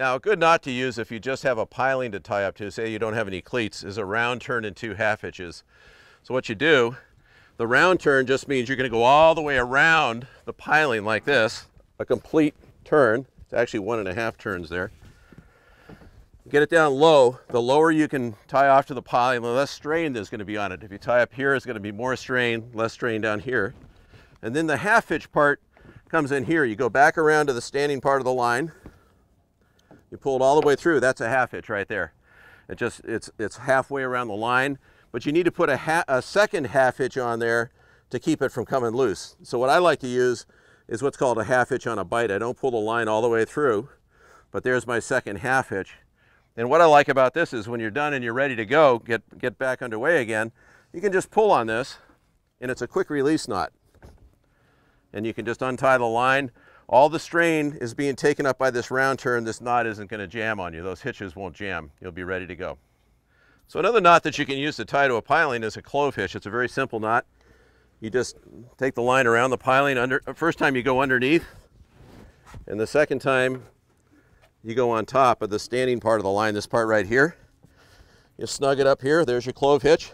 Now, a good knot to use if you just have a piling to tie up to, say you don't have any cleats, is a round turn and two half hitches. So what you do, the round turn just means you're going to go all the way around the piling like this, a complete turn. It's actually one and a half turns there. Get it down low. The lower you can tie off to the piling, the less strain there's going to be on it. If you tie up here, it's going to be more strain, less strain down here. And then the half hitch part comes in here. You go back around to the standing part of the line. You pull it all the way through. That's a half hitch right there. It just it's it's halfway around the line, but you need to put a, a second half hitch on there to keep it from coming loose. So what I like to use is what's called a half hitch on a bite. I don't pull the line all the way through, but there's my second half hitch. And what I like about this is when you're done and you're ready to go, get, get back underway again, you can just pull on this and it's a quick release knot. And you can just untie the line. All the strain is being taken up by this round turn. This knot isn't going to jam on you. Those hitches won't jam. You'll be ready to go. So another knot that you can use to tie to a piling is a clove hitch. It's a very simple knot. You just take the line around the piling. Under uh, First time you go underneath, and the second time you go on top of the standing part of the line, this part right here. You snug it up here. There's your clove hitch.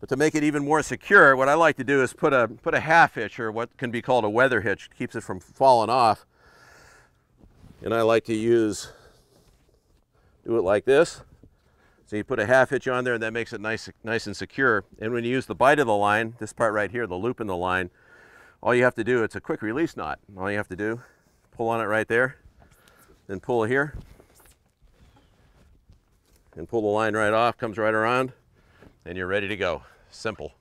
But to make it even more secure, what I like to do is put a, put a half hitch or what can be called a weather hitch, keeps it from falling off. And I like to use, do it like this. So you put a half hitch on there and that makes it nice, nice and secure. And when you use the bite of the line, this part right here, the loop in the line, all you have to do, it's a quick release knot. All you have to do, pull on it right there, then pull here, and pull the line right off, comes right around, and you're ready to go. Simple.